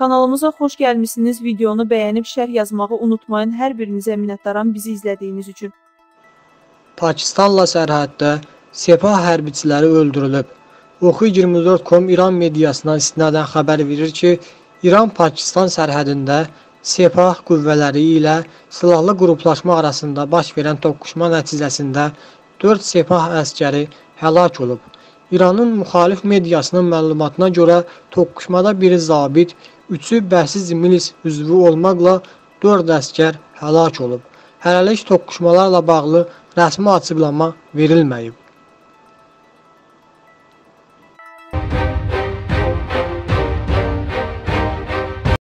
Kanalımıza xoş gəlmisiniz. Videonu bəyənib şərh yazmağı unutmayın. Hər birinizə minnətdaram bizi izlədiyiniz üçün. Pakistanla sərhəddə Sepah hərbiçiləri öldürülüb. Oxu24.com İran mediasına istinadən xəbər verir ki, İran-Pakistan sərhədində Sepah qüvvələri ilə silahlı qruplaşma arasında baş verən toqquşma nəticəsində 4 Sepah əskəri həlak olub. İranın müxalif mediasının məlumatına görə toqquşmada biri zabit, üçü bəhsiz milis üzvü olmaqla 4 əskər həlak olub. Hələlik toqquşmalarla bağlı rəsmi açıqlama verilməyib.